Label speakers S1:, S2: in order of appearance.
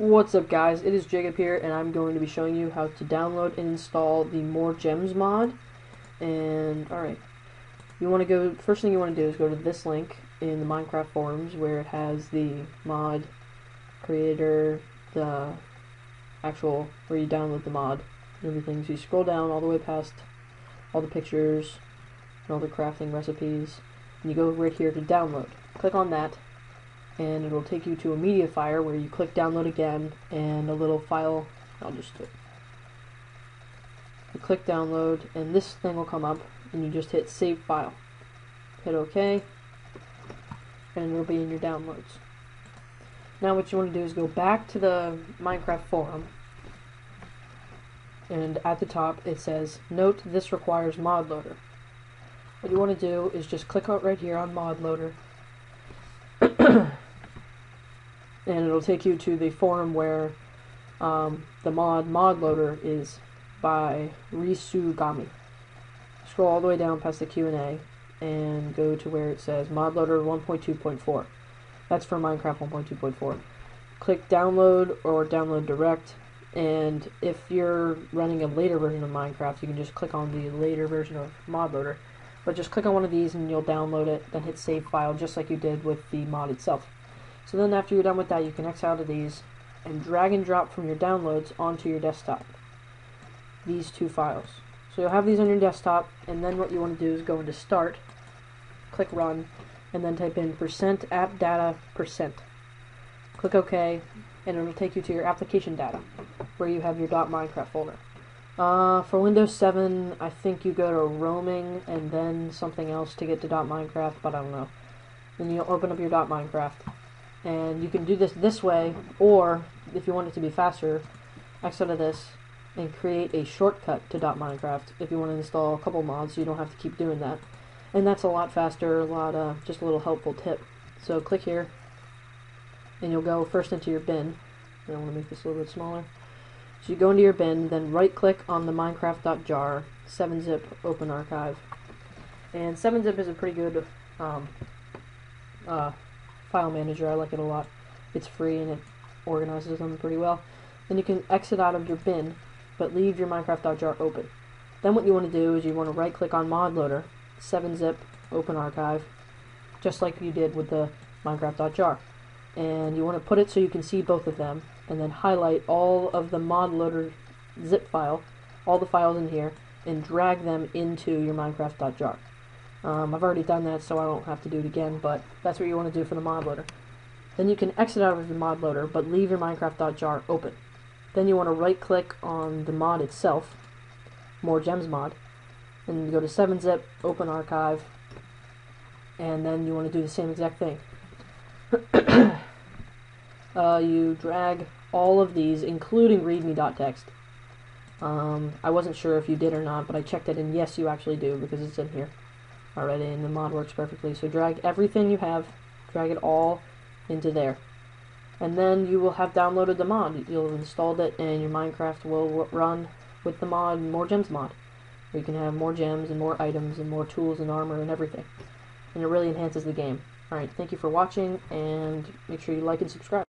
S1: What's up guys, it is Jacob here and I'm going to be showing you how to download and install the More Gems mod. And alright, you want to go, first thing you want to do is go to this link in the Minecraft forums where it has the mod creator, the actual, where you download the mod and everything. So you scroll down all the way past all the pictures and all the crafting recipes and you go right here to download. Click on that and it'll take you to a Mediafire where you click download again and a little file I'll just do it. You click download and this thing will come up and you just hit save file. Hit OK and it'll be in your downloads. Now what you want to do is go back to the Minecraft forum and at the top it says note this requires mod loader. What you want to do is just click out right here on mod loader and it'll take you to the forum where um, the mod mod loader is by Risugami. Scroll all the way down past the Q&A and go to where it says mod loader 1.2.4. That's for Minecraft 1.2.4. Click download or download direct and if you're running a later version of Minecraft you can just click on the later version of mod loader but just click on one of these and you'll download it then hit save file just like you did with the mod itself. So then after you're done with that, you can X out of these and drag and drop from your downloads onto your desktop. These two files. So you'll have these on your desktop, and then what you want to do is go into Start, click Run, and then type in percent app data percent. Click OK, and it'll take you to your application data, where you have your .minecraft folder. Uh, for Windows 7, I think you go to roaming and then something else to get to .minecraft, but I don't know. Then you'll open up your .minecraft and you can do this this way or if you want it to be faster exit out of this and create a shortcut to .minecraft. If you want to install a couple mods so you don't have to keep doing that. And that's a lot faster a lot uh, just a little helpful tip. So click here and you'll go first into your bin. And I want to make this a little bit smaller. So you go into your bin then right click on the minecraft.jar 7-zip open archive. And 7-zip is a pretty good um, uh, file manager. I like it a lot. It's free and it organizes them pretty well. Then you can exit out of your bin, but leave your Minecraft.jar open. Then what you want to do is you want to right click on mod loader, 7-zip, open archive, just like you did with the Minecraft.jar. And you want to put it so you can see both of them, and then highlight all of the mod loader zip file, all the files in here, and drag them into your Minecraft.jar. Um, I've already done that, so I don't have to do it again, but that's what you want to do for the mod loader. Then you can exit out of the mod loader, but leave your Minecraft.jar open. Then you want to right-click on the mod itself, More Gems mod, and you go to 7-zip, open archive, and then you want to do the same exact thing. uh, you drag all of these, including readme.txt. Um, I wasn't sure if you did or not, but I checked it, and yes, you actually do, because it's in here already and the mod works perfectly. So drag everything you have, drag it all into there. And then you will have downloaded the mod. You'll have installed it and your Minecraft will run with the mod More Gems mod. Where you can have more gems and more items and more tools and armor and everything. And it really enhances the game. Alright, thank you for watching and make sure you like and subscribe.